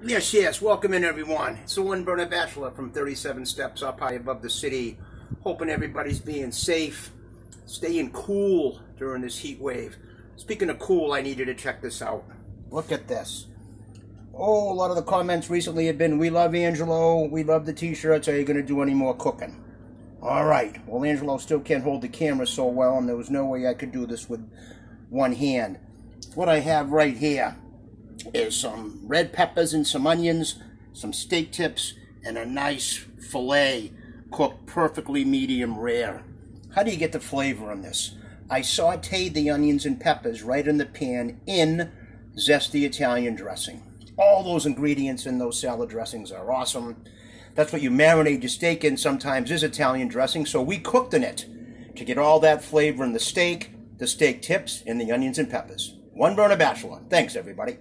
Yes, yes. Welcome in, everyone. It's the one burner bachelor from 37 steps up high above the city. Hoping everybody's being safe, staying cool during this heat wave. Speaking of cool, I need you to check this out. Look at this. Oh, a lot of the comments recently have been, we love Angelo, we love the t-shirts, are you going to do any more cooking? All right. Well, Angelo still can't hold the camera so well, and there was no way I could do this with one hand. What I have right here is some red peppers and some onions, some steak tips, and a nice filet cooked perfectly medium rare. How do you get the flavor in this? I sauteed the onions and peppers right in the pan in zesty Italian dressing. All those ingredients in those salad dressings are awesome. That's what you marinate your steak in sometimes is Italian dressing, so we cooked in it to get all that flavor in the steak, the steak tips, and the onions and peppers. One burner bachelor. Thanks, everybody.